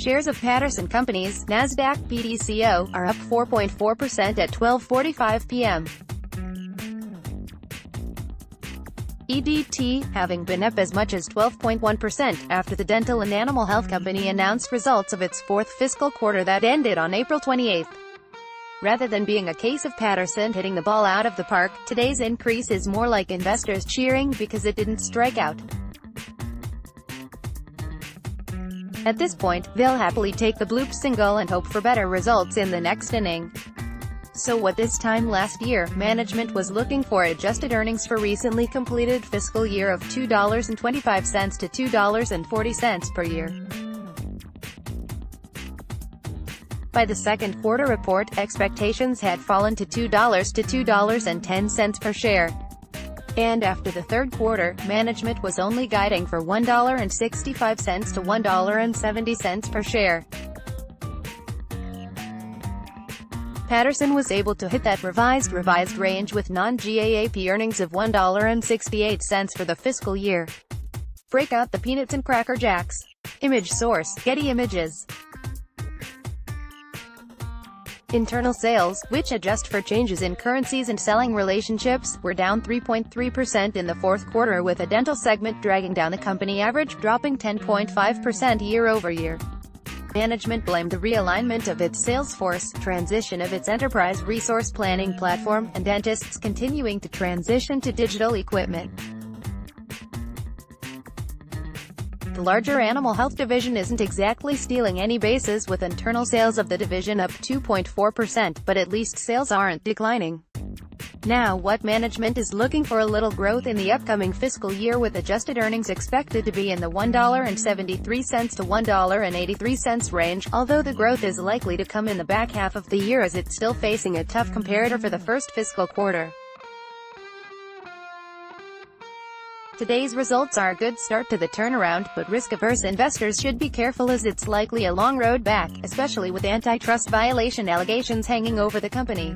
Shares of Patterson Companies, Nasdaq PDCO, are up 4.4% at 12:45 p.m. EDT, having been up as much as 12.1% after the dental and animal health company announced results of its fourth fiscal quarter that ended on April 28. Rather than being a case of Patterson hitting the ball out of the park, today's increase is more like investors cheering because it didn't strike out. At this point, they'll happily take the bloop single and hope for better results in the next inning. So what this time last year, management was looking for adjusted earnings for recently completed fiscal year of $2.25 to $2.40 per year. By the second quarter report, expectations had fallen to $2 to $2.10 per share. And after the third quarter, management was only guiding for $1.65 to $1.70 per share. Patterson was able to hit that revised revised range with non-GAAP earnings of $1.68 for the fiscal year. Break out the peanuts and cracker jacks. Image source, Getty Images. Internal sales, which adjust for changes in currencies and selling relationships, were down 3.3% in the fourth quarter with a dental segment dragging down the company average, dropping 10.5% year-over-year. Management blamed the realignment of its sales force, transition of its enterprise resource planning platform, and dentists continuing to transition to digital equipment. The larger animal health division isn't exactly stealing any bases with internal sales of the division up 2.4%, but at least sales aren't declining. Now what management is looking for a little growth in the upcoming fiscal year with adjusted earnings expected to be in the $1.73 to $1.83 range, although the growth is likely to come in the back half of the year as it's still facing a tough comparator for the first fiscal quarter. Today's results are a good start to the turnaround, but risk-averse investors should be careful as it's likely a long road back, especially with antitrust violation allegations hanging over the company.